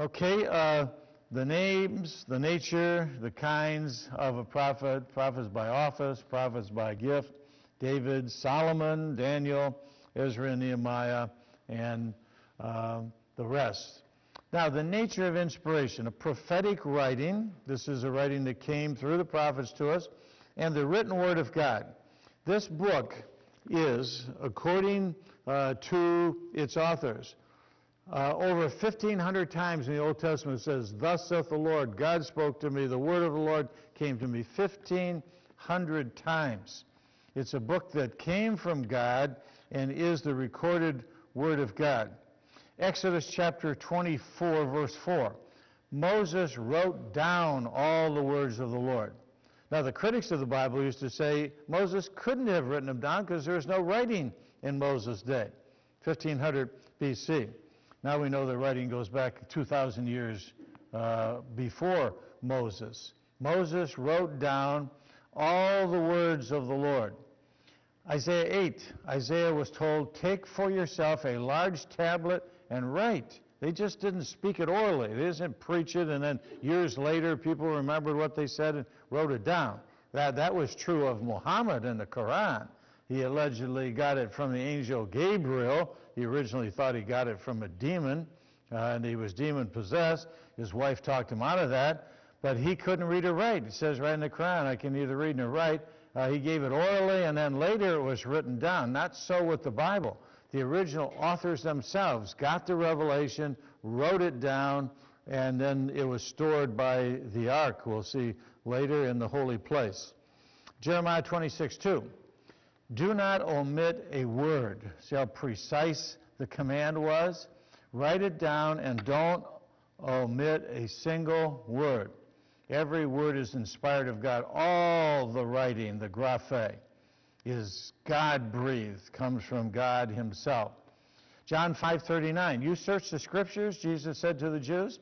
Okay, uh, the names, the nature, the kinds of a prophet, prophets by office, prophets by gift, David, Solomon, Daniel, Ezra, Nehemiah, and uh, the rest. Now, the nature of inspiration, a prophetic writing, this is a writing that came through the prophets to us, and the written word of God. This book is, according uh, to its authors, uh, over 1,500 times in the Old Testament says, Thus saith the Lord, God spoke to me, the word of the Lord came to me 1,500 times. It's a book that came from God and is the recorded word of God. Exodus chapter 24, verse 4. Moses wrote down all the words of the Lord. Now, the critics of the Bible used to say Moses couldn't have written them down because there was no writing in Moses' day, 1500 BC. Now we know the writing goes back 2,000 years uh, before Moses. Moses wrote down all the words of the Lord. Isaiah 8, Isaiah was told, Take for yourself a large tablet and write. They just didn't speak it orally. They didn't preach it, and then years later, people remembered what they said and wrote it down. That, that was true of Muhammad and the Quran. He allegedly got it from the angel Gabriel. He originally thought he got it from a demon, uh, and he was demon possessed. His wife talked him out of that, but he couldn't read or write. It says right in the Quran, I can neither read nor write. Uh, he gave it orally, and then later it was written down. Not so with the Bible the original authors themselves got the revelation, wrote it down, and then it was stored by the ark, we'll see later, in the holy place. Jeremiah 26, 2. Do not omit a word. See how precise the command was? Write it down and don't omit a single word. Every word is inspired of God. All the writing, the graphe, is God breathed, comes from God Himself. John 5:39, you search the scriptures, Jesus said to the Jews,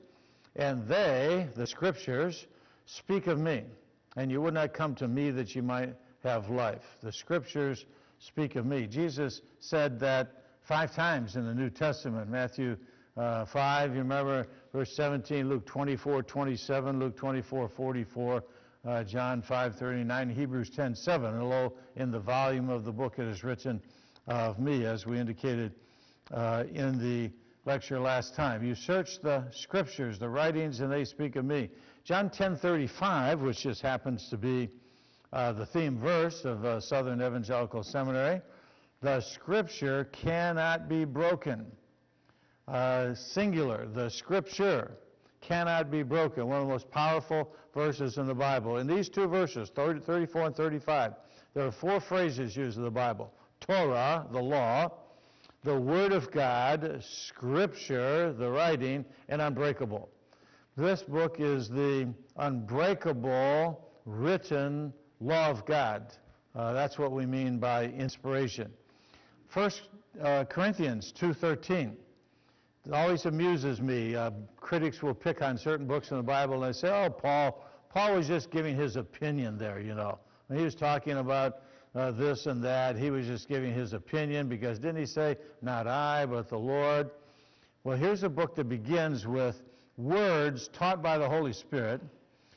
and they, the scriptures, speak of me. And you would not come to me that you might have life. The scriptures speak of me. Jesus said that five times in the New Testament. Matthew uh, 5, you remember verse 17, Luke 24, 27, Luke 24, 44, uh, John 5:39, Hebrews 10:7. Although in the volume of the book it is written of me, as we indicated uh, in the lecture last time. You search the scriptures, the writings, and they speak of me. John 10:35, which just happens to be uh, the theme verse of uh, Southern Evangelical Seminary, the scripture cannot be broken. Uh, singular, the scripture cannot be broken. One of the most powerful verses in the Bible. In these two verses, 30, 34 and 35, there are four phrases used in the Bible Torah, the law, the Word of God, Scripture, the writing, and unbreakable. This book is the unbreakable written law of God. Uh, that's what we mean by inspiration. First uh, Corinthians 2:13. It always amuses me. Uh, critics will pick on certain books in the Bible and they say, "Oh, Paul, Paul was just giving his opinion there, you know. He was talking about uh, this and that, he was just giving his opinion because didn't he say, "Not I, but the Lord"? Well, here's a book that begins with words taught by the Holy Spirit.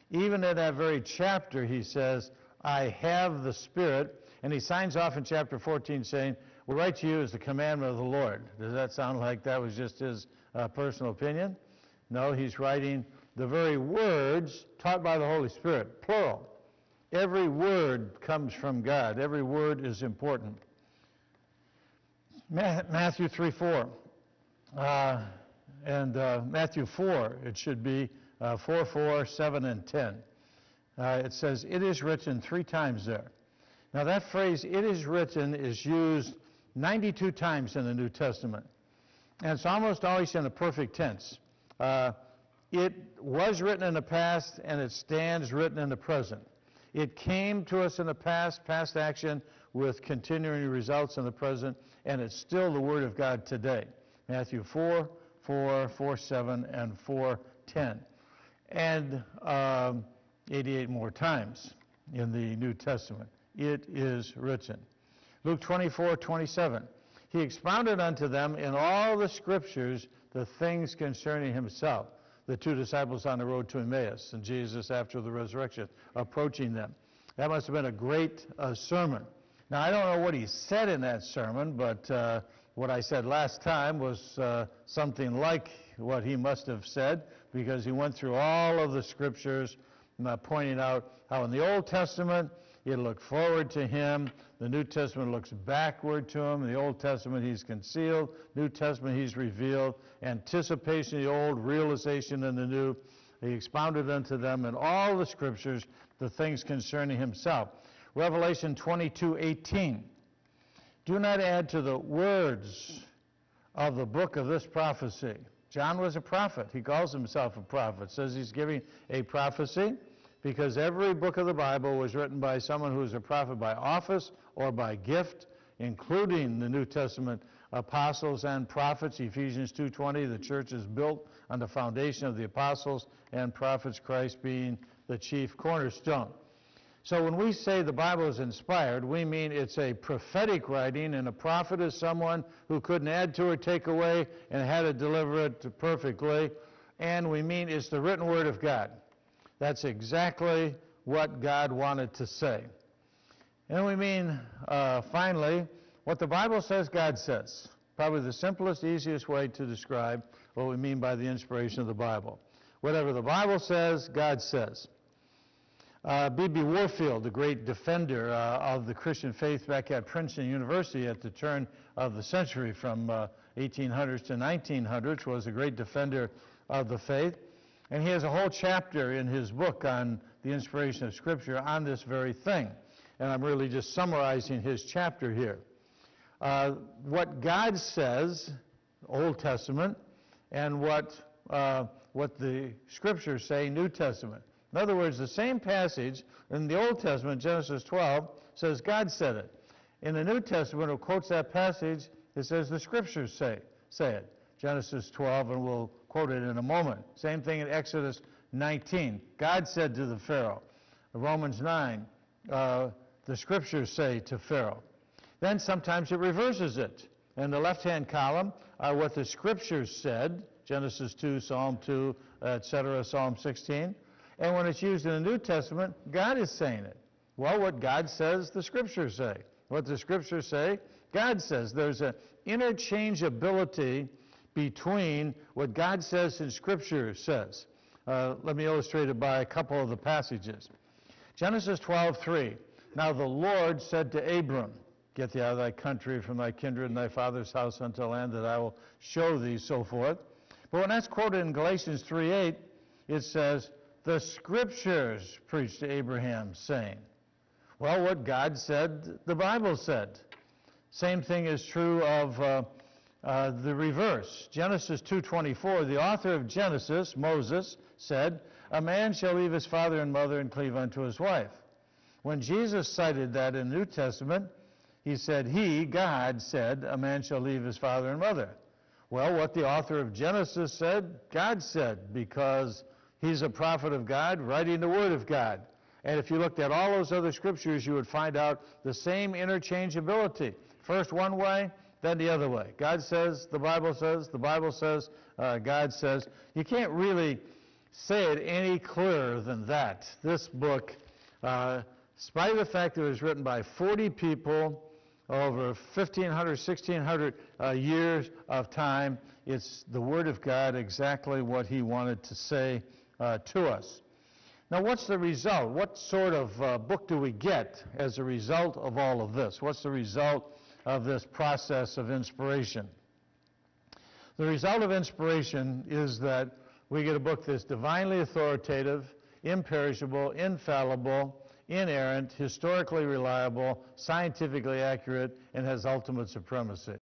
Even in that very chapter, he says, "I have the Spirit," and he signs off in chapter 14 saying, will write to you as the commandment of the Lord. Does that sound like that was just his uh, personal opinion? No, he's writing the very words taught by the Holy Spirit, plural. Every word comes from God. Every word is important. Matthew 3 4. Uh, and uh, Matthew 4, it should be uh, 4 4, 7, and 10. Uh, it says, It is written three times there. Now, that phrase, it is written, is used 92 times in the New Testament. And it's almost always in the perfect tense. Uh, it was written in the past and it stands written in the present. It came to us in the past, past action, with continuing results in the present, and it's still the Word of God today. Matthew 4, 4, 4, 7, and 4, 10. And um, 88 more times in the New Testament. It is written. Luke 24, 27. He expounded unto them in all the scriptures the things concerning himself. the two disciples on the road to Emmaus, and Jesus, after the resurrection, approaching them. That must have been a great uh, sermon. Now, I don't know what he said in that sermon, but uh, what I said last time was uh, something like what he must have said, because he went through all of the scriptures, Uh, pointing out how in the Old Testament it looked forward to him, the New Testament looks backward to him, in the Old Testament he's concealed, New Testament he's revealed, anticipation of the old, realization in the new. He expounded unto them in all the scriptures the things concerning himself. Revelation 22:18. Do not add to the words of the book of this prophecy. John was a prophet. He calls himself a prophet. Says he's giving a prophecy because every book of the Bible was written by someone who was a prophet by office or by gift, including the New Testament apostles and prophets. Ephesians 2:20, the church is built on the foundation of the apostles and prophets, Christ being the chief cornerstone. So when we say the Bible is inspired, we mean it's a prophetic writing, and a prophet is someone who couldn't add to or take away and had to deliver it perfectly. And we mean it's the written word of God. That's exactly what God wanted to say. And we mean, uh, finally, what the Bible says God says. Probably the simplest, easiest way to describe what we mean by the inspiration of the Bible. Whatever the Bible says, God says. B.B. Uh, Warfield, the great defender uh, of the Christian faith back at Princeton University at the turn of the century from uh, 1800s to 1900s, was a great defender of the faith. And he has a whole chapter in his book on the inspiration of Scripture on this very thing. And I'm really just summarizing his chapter here. Uh, what God says, Old Testament, and what, uh, what the Scriptures say, New Testament. In other words, the same passage in the Old Testament, Genesis 12, says God said it. In the New Testament, it quotes that passage, it says the Scriptures say, say it. Genesis 12, and we'll quote it in a moment. Same thing in Exodus 19. God said to the Pharaoh. Romans 9, uh, the Scriptures say to Pharaoh. Then sometimes it reverses it. In the left-hand column are what the Scriptures said, Genesis 2, Psalm 2, etc., Psalm 16. And when it's used in the New Testament, God is saying it. Well, what God says, the Scriptures say. What the Scriptures say, God says. There's an interchangeability between what God says and Scripture says. Uh, let me illustrate it by a couple of the passages. Genesis 12:3. Now the Lord said to Abram, Get thee out of thy country, from thy kindred and thy father's house unto land that I will show thee, so forth. But when that's quoted in Galatians 3:8, it says, the scriptures preached to Abraham, saying, well, what God said, the Bible said. Same thing is true of uh, uh, the reverse. Genesis 2.24, the author of Genesis, Moses, said, A man shall leave his father and mother and cleave unto his wife. When Jesus cited that in the New Testament, he said, He, God, said, A man shall leave his father and mother. Well, what the author of Genesis said, God said, because He's a prophet of God, writing the Word of God. And if you looked at all those other scriptures, you would find out the same interchangeability. First one way, then the other way. God says, the Bible says, the Bible says, uh, God says. You can't really say it any clearer than that. This book, uh, despite the fact that it was written by 40 people over 1,500, 1,600 uh, years of time, it's the Word of God, exactly what He wanted to say uh, to us. Now, what's the result? What sort of uh, book do we get as a result of all of this? What's the result of this process of inspiration? The result of inspiration is that we get a book that's divinely authoritative, imperishable, infallible, inerrant, historically reliable, scientifically accurate, and has ultimate supremacy.